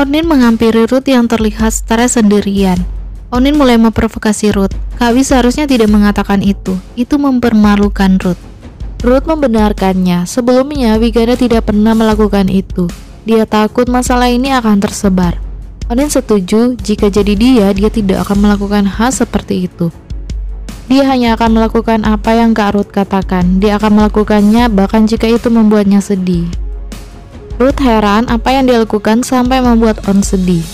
Onin menghampiri Ruth yang terlihat stres sendirian. Onin mulai memprovokasi Ruth. Kak Wi seharusnya tidak mengatakan itu. Itu mempermalukan Ruth. Ruth membenarkannya. Sebelumnya, Wiganda tidak pernah melakukan itu. Dia takut masalah ini akan tersebar. Onin setuju jika jadi dia, dia tidak akan melakukan hal seperti itu. Dia hanya akan melakukan apa yang Kak Ruth katakan. Dia akan melakukannya bahkan jika itu membuatnya sedih. Ruth heran apa yang dia lakukan sampai membuat On sedih.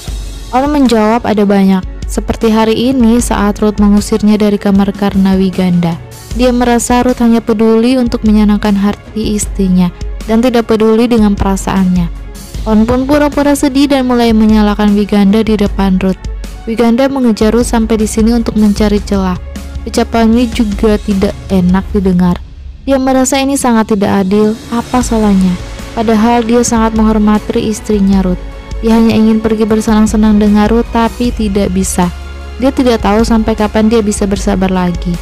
On menjawab ada banyak, seperti hari ini saat Ruth mengusirnya dari kamar karena Wiganda. Dia merasa Ruth hanya peduli untuk menyenangkan hati istrinya dan tidak peduli dengan perasaannya. On pun pura-pura sedih dan mulai menyalahkan Wiganda di depan Ruth. Wiganda mengejar Ruth sampai di sini untuk mencari celah. Ucapan ini juga tidak enak didengar. Dia merasa ini sangat tidak adil. Apa salahnya? Padahal dia sangat menghormati istrinya Ruth. Dia hanya ingin pergi bersenang-senang dengan Ruth tapi tidak bisa. Dia tidak tahu sampai kapan dia bisa bersabar lagi.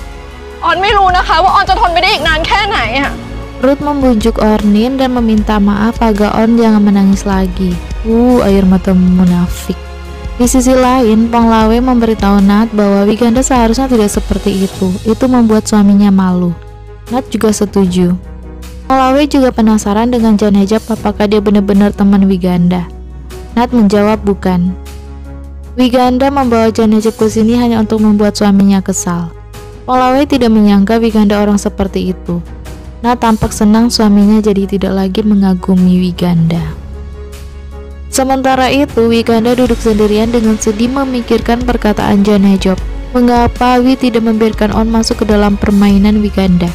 ออนไม่รู้นะคะว่าออนจะทนไปได้อีกนานแค่ไหนอะ Ruth membujuk Ornin dan meminta maaf agar On jangan menangis lagi. Uh, air mata munafik. Di sisi lain, Ponglawe memberitahu Nat bahwa Wiganda seharusnya tidak seperti itu. Itu membuat suaminya malu. Nat juga setuju. Ponglawe juga penasaran dengan Jan Hejab apakah dia benar-benar teman Wiganda. Nat menjawab bukan. Wiganda membawa Jan Hejab ke sini hanya untuk membuat suaminya kesal. Ponglawe tidak menyangka Wiganda orang seperti itu. Nat tampak senang suaminya jadi tidak lagi mengagumi Wiganda. Sementara itu, Wiganda duduk sendirian dengan sedih memikirkan perkataan Jan Hejob. Mengapa Wi tidak membiarkan On masuk ke dalam permainan Wiganda?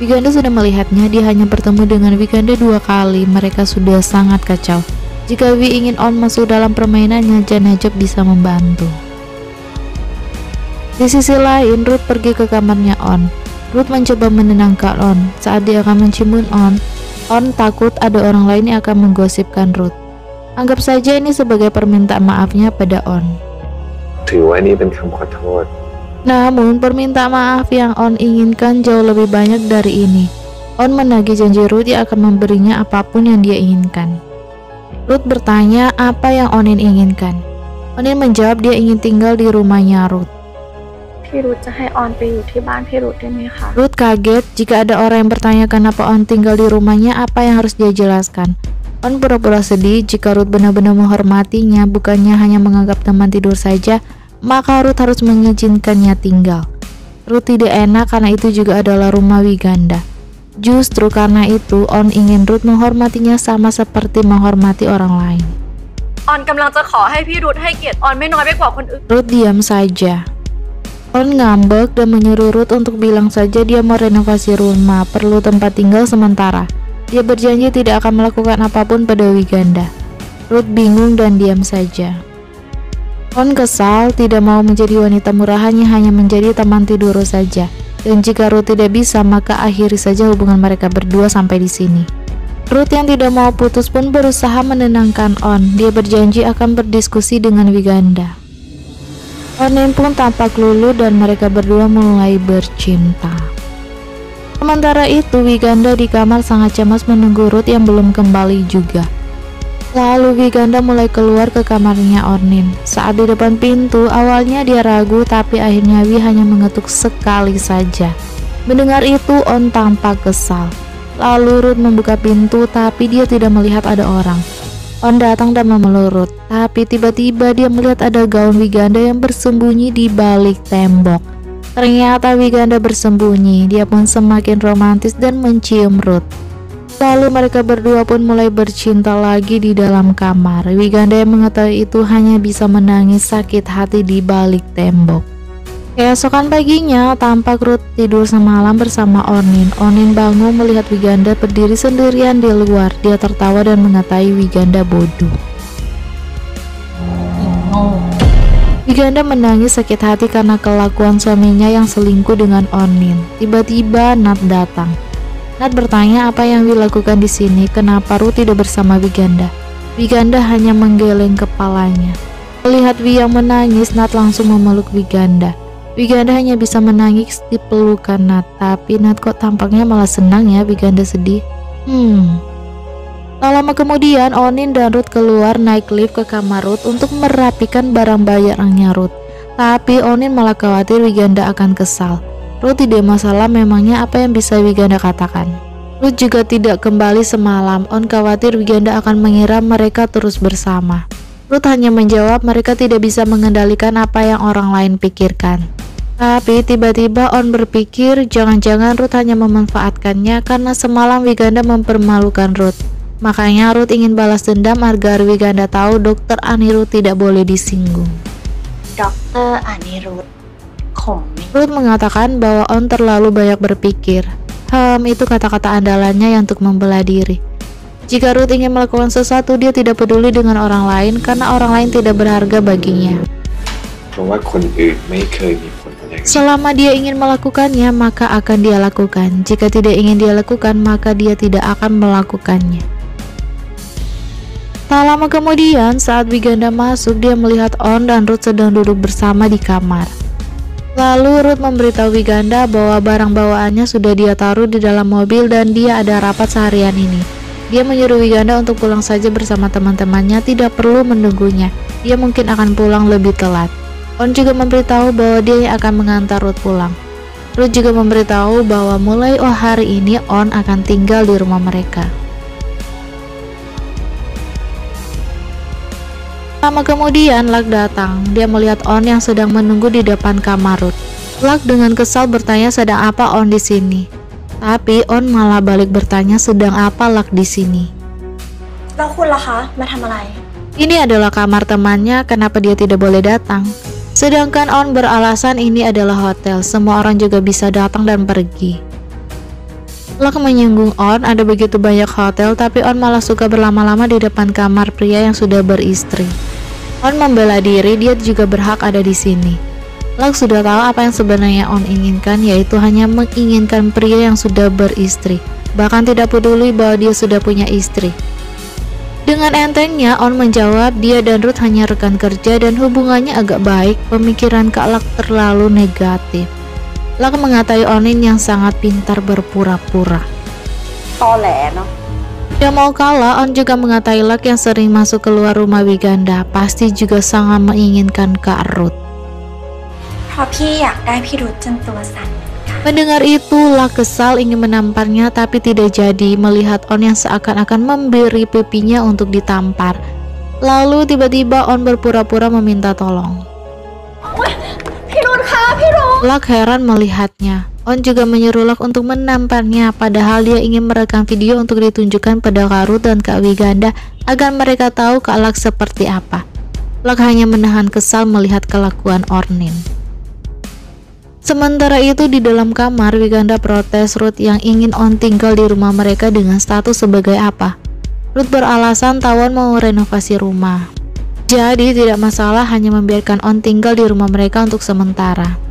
Wiganda sudah melihatnya, dia hanya bertemu dengan Wiganda dua kali, mereka sudah sangat kacau. Jika Wi ingin On masuk dalam permainannya, Jan Hajab bisa membantu. Di sisi lain, Ruth pergi ke kamarnya On. Ruth mencoba menenangkan On. Saat dia akan mencium On, On takut ada orang lain yang akan menggosipkan Ruth. Anggap saja ini sebagai permintaan maafnya pada On. Do you want even come namun permintaan maaf yang On inginkan jauh lebih banyak dari ini. On menagih janji Ruth yang akan memberinya apa pun yang dia inginkan. Ruth bertanya apa yang Onin inginkan. Onin menjawab dia ingin tinggal di rumahnya Ruth. Ruth kaget jika ada orang yang bertanya kenapa On tinggal di rumahnya apa yang harus dia jelaskan. On pura-pura sedih jika Ruth benar-benar menghormatinya, bukannya hanya menganggap teman tidur saja, maka Ruth harus mengizinkannya tinggal. Ruth tidak enak karena itu juga adalah rumah Wiganda. Justru karena itu, On ingin Ruth menghormatinya sama seperti menghormati orang lain. ออนกำลังจะขอให้พี่รุธให้เกียรติออนไม่น้อยไปกว่าคนอื่น Ruth diam saja. On ngambek dan menyuruh Ruth untuk bilang saja dia mau renovasi rumah, perlu tempat tinggal sementara. Dia berjanji tidak akan melakukan apapun pada Wiganda. Ruth bingung dan diam saja. On kesal, tidak mau menjadi wanita murahannya hanya menjadi teman tidur saja. Dan jika Ruth tidak bisa, maka akhiri saja hubungan mereka berdua sampai di sini. Ruth yang tidak mau putus pun berusaha menenangkan On. Dia berjanji akan berdiskusi dengan Wiganda. Onin pun tampak lulu dan mereka berdua mulai bercinta. Sementara itu, Wiganda di kamar sangat cemas menunggu Ruth yang belum kembali juga. Lalu Wiganda mulai keluar ke kamarnya Ornin. Saat di depan pintu, awalnya dia ragu tapi akhirnya Wi hanya mengetuk sekali saja. Mendengar itu, On tampak kesal. Lalu Ruth membuka pintu tapi dia tidak melihat ada orang. On datang dan memeluk Ruth, tapi tiba-tiba dia melihat ada gaun Wiganda yang bersembunyi di balik tembok. Ternyata Wiganda bersembunyi, dia pun semakin romantis dan mencium Ruth. Lalu mereka berdua pun mulai bercinta lagi di dalam kamar. Wiganda yang mengetahui itu hanya bisa menangis sakit hati di balik tembok. Keesokan paginya, tampak Ruth tidur semalam bersama Ornin. Ornin bangun melihat Wiganda berdiri sendirian di luar. Dia tertawa dan mengatai Wiganda bodoh. Wiganda menangis sakit hati karena kelakuan suaminya yang selingkuh dengan Ornin. Tiba-tiba Nat datang. Nat bertanya apa yang dilakukan di sini, kenapa Ruth tidak bersama Wiganda. Wiganda hanya menggeleng kepalanya. Melihat Wi yang menangis, Nat langsung memeluk Wiganda. Wiganda hanya bisa menangis di pelukan Nat, tapi Nat kok tampaknya malah senang ya Wiganda sedih. Hmm. Tak lama kemudian, Onin dan Ruth keluar naik lift ke kamar Ruth untuk merapikan barang bayarnya Ruth. Tapi Onin malah khawatir Wiganda akan kesal. Ruth tidak masalah memangnya apa yang bisa Wiganda katakan. Ruth juga tidak kembali semalam. On khawatir Wiganda akan mengira mereka terus bersama. Ruth hanya menjawab mereka tidak bisa mengendalikan apa yang orang lain pikirkan. Tapi tiba-tiba On berpikir jangan-jangan Ruth hanya memanfaatkannya karena semalam Wiganda mempermalukan Ruth. Makanya Ruth ingin balas dendam agar Wiganda tahu dokter Anirudh tidak boleh disinggung. Dokter Anirudh, Ruth mengatakan bahwa On terlalu banyak berpikir. Hmm, itu kata-kata andalannya yang untuk membela diri. Jika Ruth ingin melakukan sesuatu, dia tidak peduli dengan orang lain karena orang lain tidak berharga baginya. Selama dia ingin melakukannya, maka akan dia lakukan. Jika tidak ingin dia lakukan, maka dia tidak akan melakukannya. Tak lama kemudian, saat Wiganda masuk, dia melihat On dan Ruth sedang duduk bersama di kamar. Lalu Ruth memberitahu Wiganda bahwa barang bawaannya sudah dia taruh di dalam mobil dan dia ada rapat seharian ini. Dia menyuruh Wiganda untuk pulang saja bersama teman-temannya, tidak perlu menunggunya. Dia mungkin akan pulang lebih telat. On juga memberitahu bahwa dia akan mengantar Ruth pulang. Ruth juga memberitahu bahwa mulai oh hari ini On akan tinggal di rumah mereka. Lama kemudian, Luck datang. Dia melihat On yang sedang menunggu di depan kamar Ruth. Luck dengan kesal bertanya sedang apa On di sini. Tapi On malah balik bertanya sedang apa Luck di sini. Ini adalah kamar temannya, kenapa dia tidak boleh datang? Sedangkan On beralasan ini adalah hotel, semua orang juga bisa datang dan pergi. Luck menyinggung On, ada begitu banyak hotel, tapi On malah suka berlama-lama di depan kamar pria yang sudah beristri. On membela diri, dia juga berhak ada di sini. Luck sudah tahu apa yang sebenarnya On inginkan, yaitu hanya menginginkan pria yang sudah beristri, bahkan tidak peduli bahwa dia sudah punya istri. Dengan entengnya, On menjawab dia dan Ruth hanya rekan kerja dan hubungannya agak baik, pemikiran Kak Luck terlalu negatif. Luck mengatai Onin yang sangat pintar berpura-pura. Toleh, no? Tidak mau kalah, On juga mengatai Luck yang sering masuk keluar rumah Wiganda, pasti juga sangat menginginkan Kak Ruth. Mendengar itu, Luck kesal ingin menamparnya tapi tidak jadi melihat On yang seakan-akan memberi pipinya untuk ditampar. Lalu tiba-tiba On berpura-pura meminta tolong. Luck heran melihatnya. On juga menyuruh Lok untuk menamparnya padahal dia ingin merekam video untuk ditunjukkan pada Karu dan Kak Wiganda agar mereka tahu Kak seperti apa. Lok hanya menahan kesal melihat kelakuan Ornin. Sementara itu di dalam kamar Wiganda protes Ruth yang ingin On tinggal di rumah mereka dengan status sebagai apa. Ruth beralasan Tawon mau renovasi rumah. Jadi tidak masalah hanya membiarkan On tinggal di rumah mereka untuk sementara.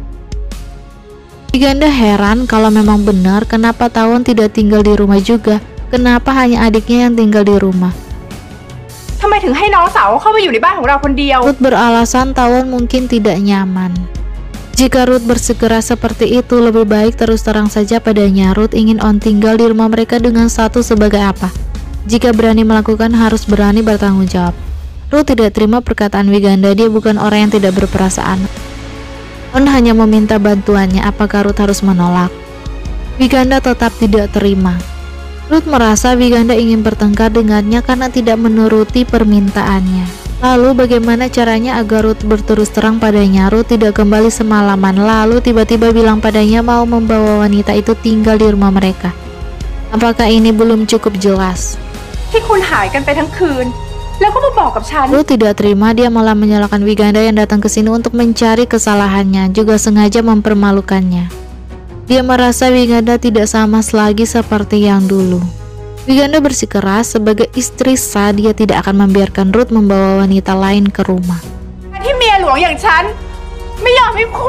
Ganda heran kalau memang benar kenapa Tawon tidak tinggal di rumah juga. Kenapa hanya adiknya yang tinggal di rumah? Ruth beralasan Tawon mungkin tidak nyaman. Jika Ruth bersikeras seperti itu, lebih baik terus terang saja padanya. Ruth ingin On tinggal di rumah mereka dengan satu sebagai apa? Jika berani melakukan, harus berani bertanggung jawab. Ruth tidak terima perkataan Wiganda, dia bukan orang yang tidak berperasaan. On hanya meminta bantuannya apakah Ruth harus menolak. Wiganda tetap tidak terima. Ruth merasa Wiganda ingin bertengkar dengannya karena tidak menuruti permintaannya. Lalu bagaimana caranya agar Ruth berterus terang padanya? Ruth tidak kembali semalaman lalu tiba-tiba bilang padanya mau membawa wanita itu tinggal di rumah mereka. Apakah ini belum cukup jelas? ที่คุณหายกันไปทั้งคืน Lu tidak terima dia malah menyalahkan Wiganda yang datang ke sini untuk mencari kesalahannya, juga sengaja mempermalukannya. Dia merasa Wiganda tidak sama lagi seperti yang dulu. Wiganda bersikeras sebagai istri sah dia tidak akan membiarkan Ruth membawa wanita lain ke rumah.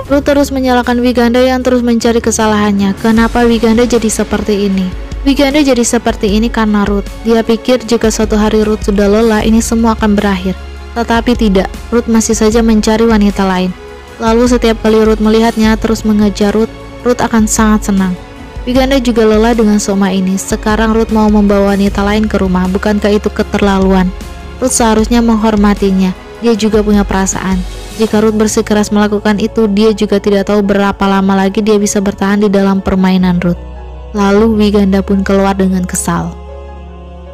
Ruth terus menyalahkan Wiganda yang terus mencari kesalahannya. Kenapa Wiganda jadi seperti ini? Wiganda jadi seperti ini karena Ruth. Dia pikir jika suatu hari Ruth sudah lelah, ini semua akan berakhir. Tetapi tidak, Ruth masih saja mencari wanita lain. Lalu setiap kali Ruth melihatnya terus mengejar Ruth, Ruth akan sangat senang. Wiganda juga lelah dengan Soma ini. Sekarang Ruth mau membawa wanita lain ke rumah. Bukankah itu keterlaluan? Ruth seharusnya menghormatinya. Dia juga punya perasaan. Jika Ruth bersikeras melakukan itu, dia juga tidak tahu berapa lama lagi dia bisa bertahan di dalam permainan Ruth. Lalu Wiganda pun keluar dengan kesal.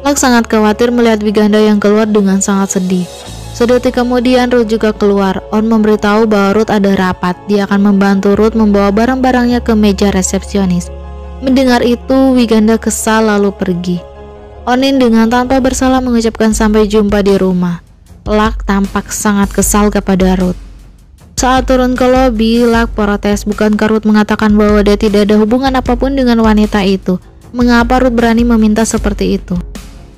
Lak sangat khawatir melihat Wiganda yang keluar dengan sangat sedih. Sedetik kemudian Ruth juga keluar. On memberitahu bahwa Ruth ada rapat. Dia akan membantu Ruth membawa barang-barangnya ke meja resepsionis. Mendengar itu, Wiganda kesal lalu pergi. Onin dengan tanpa bersalah mengucapkan sampai jumpa di rumah. Lak tampak sangat kesal kepada Ruth. Saat turun ke lobi, Lak protes bukan Ruth mengatakan bahwa dia tidak ada hubungan apa pun dengan wanita itu. Mengapa Ruth berani meminta seperti itu?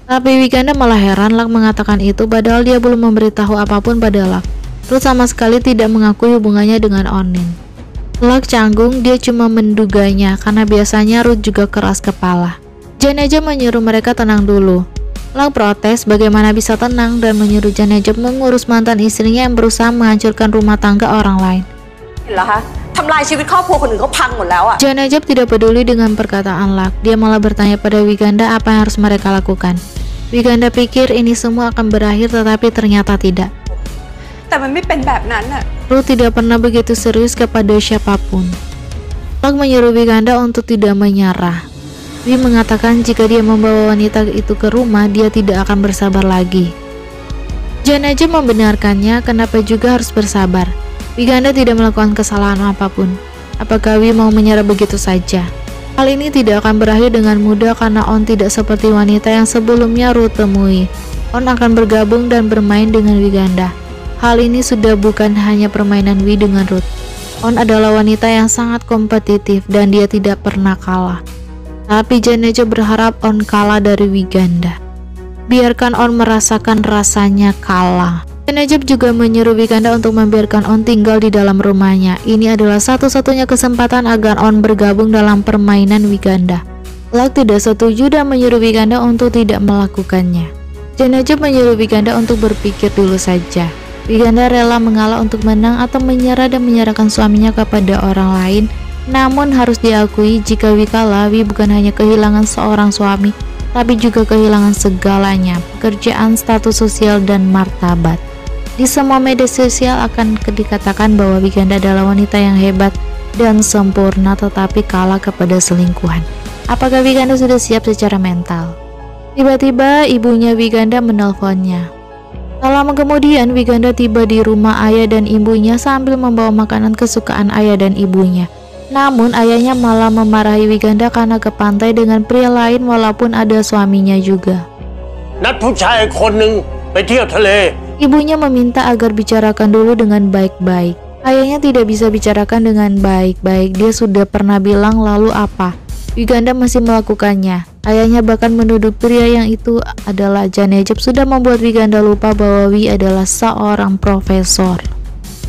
Tapi Wiganda malah heran Lak mengatakan itu padahal dia belum memberitahu apa pun pada Lak. Ruth sama sekali tidak mengakui hubungannya dengan Onin. Lak canggung, dia cuma menduganya karena biasanya Ruth juga keras kepala. Janeja menyuruh mereka tenang dulu. Lak protes bagaimana bisa tenang dan menyuruh Janeja mengurus mantan istrinya yang berusaha menghancurkan rumah tangga orang lain. Janajab tidak peduli dengan perkataan Lak. Dia malah bertanya pada Wiganda apa yang harus mereka lakukan. Wiganda pikir ini semua akan berakhir tetapi ternyata tidak. Ruth tidak pernah begitu serius kepada siapa pun. Lak menyuruh Wiganda untuk tidak menyerah. Wi mengatakan jika dia membawa wanita itu ke rumah, dia tidak akan bersabar lagi. Janaja membenarkannya, kenapa juga harus bersabar. Wiganda tidak melakukan kesalahan apa pun. Apakah Wi mau menyerah begitu saja? Hal ini tidak akan berakhir dengan mudah karena On tidak seperti wanita yang sebelumnya Ruth temui. On akan bergabung dan bermain dengan Wiganda. Hal ini sudah bukan hanya permainan Wi dengan Ruth. On adalah wanita yang sangat kompetitif dan dia tidak pernah kalah. Tapi Janejo berharap On kalah dari Wiganda. Biarkan On merasakan rasanya kalah. Najib juga menyuruh Wiganda untuk membiarkan On tinggal di dalam rumahnya. Ini adalah satu-satunya kesempatan agar On bergabung dalam permainan Wiganda. Lak tidak setuju dan menyuruh Wiganda untuk tidak melakukannya. Najib menyuruh Wiganda untuk berpikir dulu saja. Wiganda rela mengalah untuk menang atau menyerah dan menyerahkan suaminya kepada orang lain. Namun harus diakui jika Wikala, Wi bukan hanya kehilangan seorang suami, tapi juga kehilangan segalanya, pekerjaan, status sosial, dan martabat. Di semua media sosial akan dikatakan bahwa Wiganda adalah wanita yang hebat dan sempurna tetapi kalah kepada selingkuhan. Apakah Wiganda sudah siap secara mental? Tiba-tiba ibunya Wiganda menelponnya. Tak lama kemudian Wiganda tiba di rumah ayah dan ibunya sambil membawa makanan kesukaan ayah dan ibunya. Namun ayahnya malah memarahi Wiganda karena ke pantai dengan pria lain walaupun ada suaminya juga. Ibunya meminta agar bicarakan dulu dengan baik-baik. Ayahnya tidak bisa bicarakan dengan baik-baik. Dia sudah pernah bilang lalu apa? Wiganda masih melakukannya. Ayahnya bahkan menuduh pria yang itu adalah Janejep sudah membuat Wiganda lupa bahwa Wi adalah seorang profesor.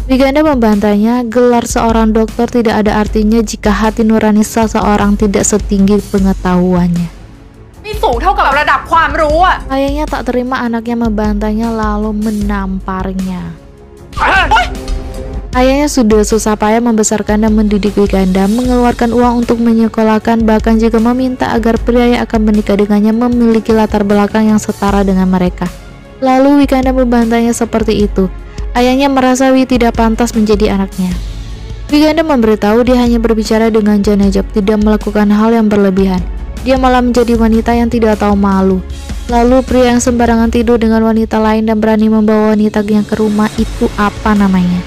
Wiganda membantahnya, gelar seorang dokter tidak ada artinya jika hati nurani seseorang tidak setinggi pengetahuannya. Ayahnya tak terima anaknya membantahnya lalu menamparnya. Ayahnya sudah susah payah membesarkan dan mendidik Wiganda, mengeluarkan uang untuk menyekolahkan, bahkan juga meminta agar pria yang akan menikah dengannya memiliki latar belakang yang setara dengan mereka. Lalu Wiganda membantahnya seperti itu. Ayahnya merasa Wi tidak pantas menjadi anaknya. Wiganda memberitahu dia hanya berbicara dengan Janajab, tidak melakukan hal yang berlebihan. Dia malah menjadi wanita yang tidak tahu malu. Lalu pria yang sembarangan tidur dengan wanita lain dan berani membawa wanita yang ke rumah itu apa namanya?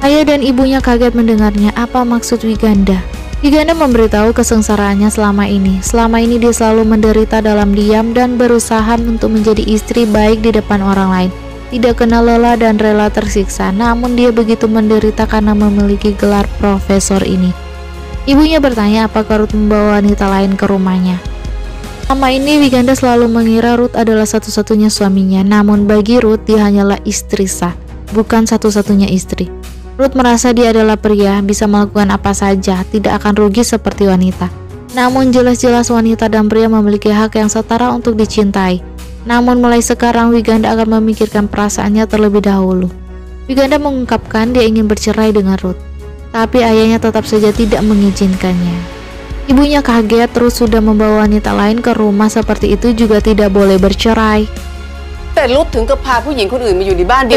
Ayah dan ibunya kaget mendengarnya. Apa maksud Wiganda? Wiganda memberitahu kesengsaraannya selama ini. Selama ini dia selalu menderita dalam diam dan berusaha untuk menjadi istri baik di depan orang lain. Tidak kenal lelah dan rela tersiksa, namun dia begitu menderita karena memiliki gelar profesor ini. Ibunya bertanya apakah Ruth membawa wanita lain ke rumahnya. Selama ini Wiganda selalu mengira Ruth adalah satu-satunya suaminya, namun bagi Ruth dia hanyalah istri sah, bukan satu-satunya istri. Ruth merasa dia adalah pria, bisa melakukan apa saja, tidak akan rugi seperti wanita. Namun jelas-jelas wanita dan pria memiliki hak yang setara untuk dicintai. Namun mulai sekarang Wiganda akan memikirkan perasaannya terlebih dahulu. Wiganda mengungkapkan dia ingin bercerai dengan Ruth, tapi ayahnya tetap saja tidak mengizinkannya. Ibunya kaget terus sudah membawa wanita lain ke rumah seperti itu juga tidak boleh bercerai.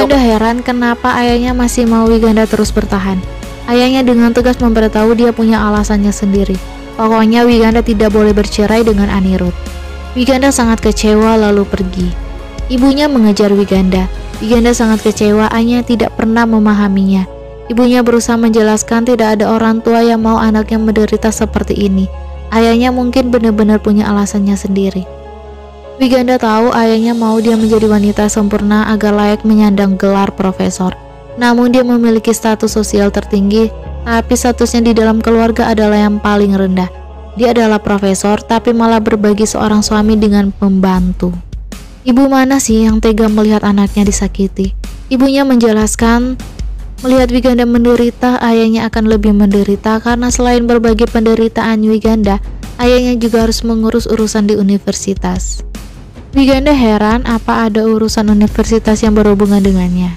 Wiganda heran kenapa ayahnya masih mau Wiganda terus bertahan. Ayahnya dengan tegas memberitahu dia punya alasannya sendiri. Pokoknya Wiganda tidak boleh bercerai dengan Anirudh. Wiganda sangat kecewa lalu pergi. Ibunya mengejar Wiganda. Wiganda sangat kecewa, ayahnya tidak pernah memahaminya. Ibunya berusaha menjelaskan tidak ada orang tua yang mau anaknya menderita seperti ini. Ayahnya mungkin benar-benar punya alasannya sendiri. Wiganda tahu ayahnya mau dia menjadi wanita sempurna agar layak menyandang gelar profesor. Namun dia memiliki status sosial tertinggi, tapi statusnya di dalam keluarga adalah yang paling rendah. Dia adalah profesor, tapi malah berbagi seorang suami dengan pembantu. Ibu mana sih yang tega melihat anaknya disakiti? Ibunya menjelaskan, melihat Wiganda menderita, ayahnya akan lebih menderita karena selain berbagi penderitaan Wiganda, ayahnya juga harus mengurus urusan di universitas. Wiganda heran apa ada urusan universitas yang berhubungan dengannya.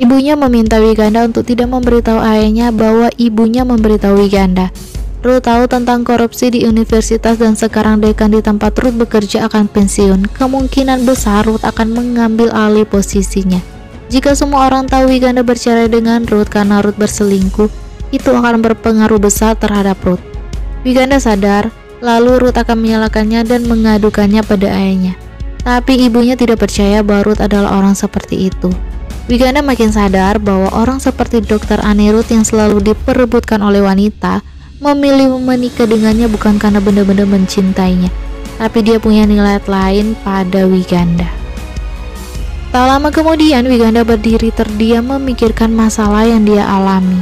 Ibunya meminta Wiganda untuk tidak memberitahu ayahnya bahwa ibunya memberitahu Wiganda. Ruth tahu tentang korupsi di universitas dan sekarang dekan di tempat Ruth bekerja akan pensiun. Kemungkinan besar Ruth akan mengambil alih posisinya. Jika semua orang tahu Wiganda bercerai dengan Ruth karena Ruth berselingkuh, itu akan berpengaruh besar terhadap Ruth. Wiganda sadar, lalu Ruth akan menyalakannya dan mengadukannya pada ayahnya. Tapi ibunya tidak percaya bahwa Ruth adalah orang seperti itu. Wiganda makin sadar bahwa orang seperti Dr. Anirudh yang selalu diperebutkan oleh wanita memilih menikah dengannya bukan karena benda-benda mencintainya, tapi dia punya nilai lain pada Wiganda. Tak lama kemudian, Wiganda berdiri terdiam memikirkan masalah yang dia alami.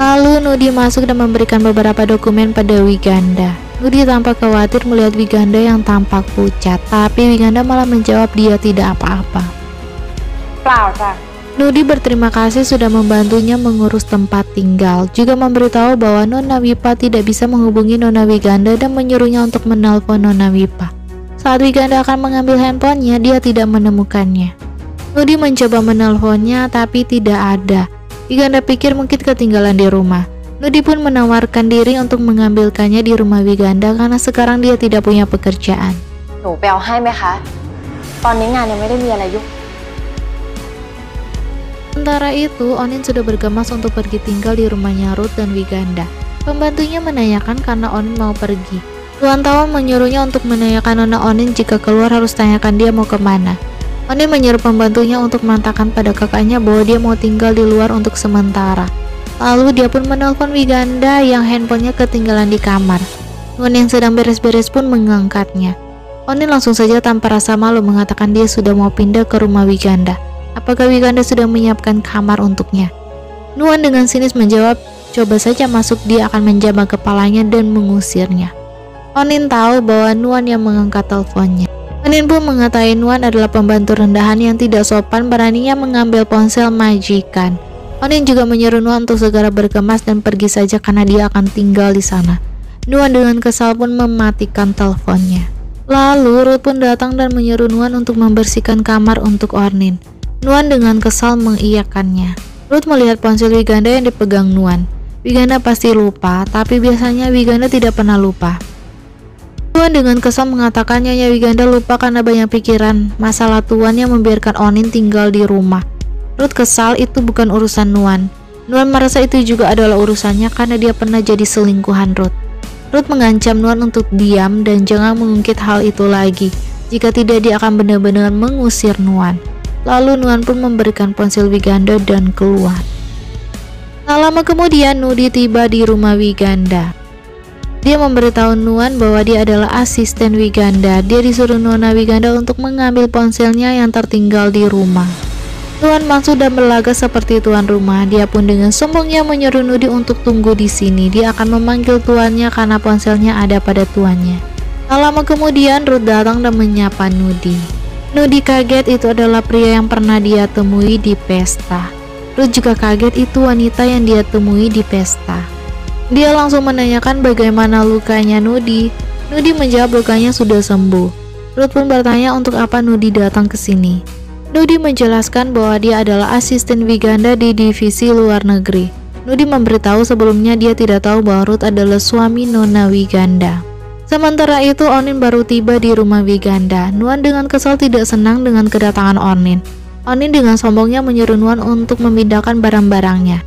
Lalu Nudi masuk dan memberikan beberapa dokumen pada Wiganda. Nudi tampak khawatir melihat Wiganda yang tampak pucat, tapi Wiganda malah menjawab dia tidak apa-apa. Tidak. -apa. Nudi berterima kasih sudah membantunya mengurus tempat tinggal, juga memberitahu bahwa Nona Wipa tidak bisa menghubungi Nona Wiganda dan menyuruhnya untuk menelpon Nona Wipa. Saat Wiganda akan mengambil handphonenya, dia tidak menemukannya. Nudi mencoba menelponnya, tapi tidak ada. Wiganda pikir mungkin ketinggalan di rumah. Nudi pun menawarkan diri untuk mengambilkannya di rumah Wiganda karena sekarang dia tidak punya pekerjaan. หนูไปเอาให้ไหมคะ ตอนนี้งานยังไม่ได้มีอะไรยุ่ง Sementara itu, Onin sudah bergemas untuk pergi tinggal di rumahnya Ruth dan Wiganda. Pembantunya menanyakan karena Onin mau pergi. Tuan Tawon menyuruhnya untuk menanyakan Nona Onin jika keluar harus tanyakan dia mau ke mana. Onin menyuruh pembantunya untuk mengatakan pada kakaknya bahwa dia mau tinggal di luar untuk sementara. Lalu dia pun menelpon Wiganda yang handphonenya ketinggalan di kamar. Nuan yang sedang beres-beres pun mengangkatnya. Onin langsung saja tanpa rasa malu mengatakan dia sudah mau pindah ke rumah Wiganda. Apakah Wiganda sudah menyiapkan kamar untuknya? Nuan dengan sinis menjawab, coba saja masuk dia akan menjambak kepalanya dan mengusirnya. Onin tahu bahwa Nuan yang mengangkat teleponnya. Onin pun mengatakan Nuan adalah pembantu rendahan yang tidak sopan beraninya mengambil ponsel majikan. Onin juga menyuruh Nuan untuk segera berkemas dan pergi saja karena dia akan tinggal di sana. Nuan dengan kesal pun mematikan teleponnya. Lalu Ruth pun datang dan menyuruh Nuan untuk membersihkan kamar untuk Ornin. Nuan dengan kesal mengiyakannya. Ruth melihat ponsel Wiganda yang dipegang Nuan. Wiganda pasti lupa, tapi biasanya Wiganda tidak pernah lupa. Tuan dengan kesal mengatakan Nyonya Wiganda lupa karena banyak pikiran masalah Tuan yang membiarkan Onin tinggal di rumah. Ruth kesal itu bukan urusan Nuan. Nuan merasa itu juga adalah urusannya karena dia pernah jadi selingkuhan Ruth. Ruth mengancam Nuan untuk diam dan jangan mengungkit hal itu lagi. Jika tidak dia akan benar-benar mengusir Nuan. Lalu Nuan pun memberikan ponsel Wiganda dan keluar. Tak lama kemudian Nudi tiba di rumah Wiganda. Dia memberitahu Nuan bahwa dia adalah asisten Wiganda. Dia disuruh Nona Wiganda untuk mengambil ponselnya yang tertinggal di rumah. Tuan masuk dan berlaga seperti tuan rumah. Dia pun dengan sombongnya menyuruh Nudi untuk tunggu di sini. Dia akan memanggil tuannya karena ponselnya ada pada tuannya. Tak lama kemudian Ruth datang dan menyapa Nudi. Nudi kaget itu adalah pria yang pernah dia temui di pesta. Ruth juga kaget itu wanita yang dia temui di pesta. Dia langsung menanyakan bagaimana lukanya Nudi. Nudi menjawab lukanya sudah sembuh. Ruth pun bertanya untuk apa Nudi datang ke sini. Nudi menjelaskan bahwa dia adalah asisten Wiganda di divisi luar negeri. Nudi memberitahu sebelumnya dia tidak tahu bahwa Ruth adalah suami Nona Wiganda. Sementara itu, Onin baru tiba di rumah Wiganda. Nuan dengan kesal tidak senang dengan kedatangan Onin. Onin dengan sombongnya menyuruh Nuan untuk memindahkan barang-barangnya.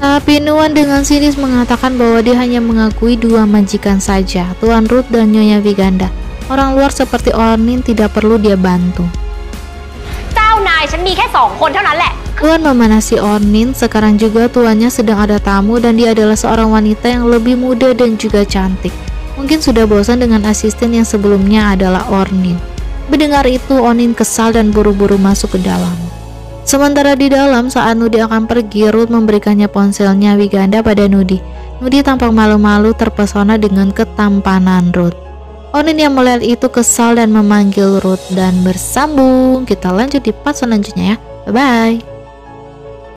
Tapi Nuan dengan sinis mengatakan bahwa dia hanya mengakui dua majikan saja, Tuan Ruth dan Nyonya Wiganda. Orang luar seperti Onin tidak perlu dia bantu. Tuan memanasi Onin, sekarang juga tuannya sedang ada tamu dan dia adalah seorang wanita yang lebih muda dan juga cantik. Mungkin sudah bosan dengan asisten yang sebelumnya adalah Ornin. Mendengar itu, Onin kesal dan buru-buru masuk ke dalam. Sementara di dalam, saat Nudi akan pergi, Ruth memberikannya ponselnya Wiganda pada Nudi. Nudi tampak malu-malu terpesona dengan ketampanan Ruth. Onin yang melihat itu kesal dan memanggil Ruth dan bersambung. Kita lanjut di part selanjutnya ya. Bye-bye.